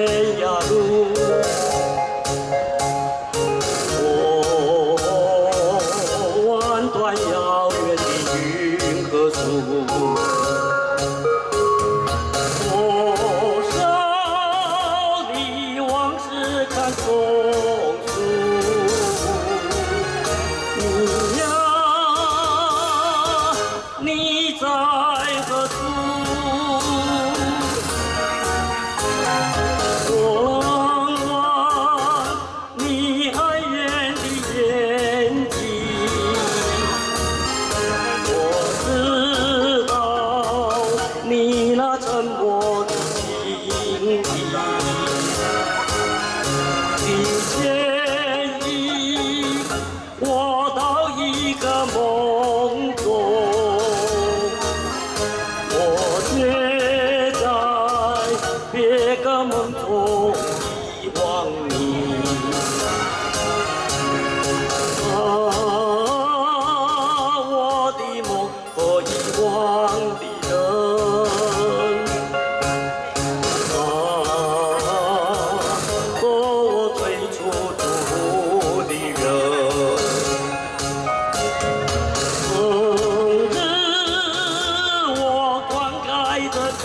天涯路。我万段遥远的云和树，多少的往事看风树。姑娘，你在别个梦中遗忘你。啊，我的梦和遗忘的人。啊，和我最初祝福的人。冬日我灌溉的蔷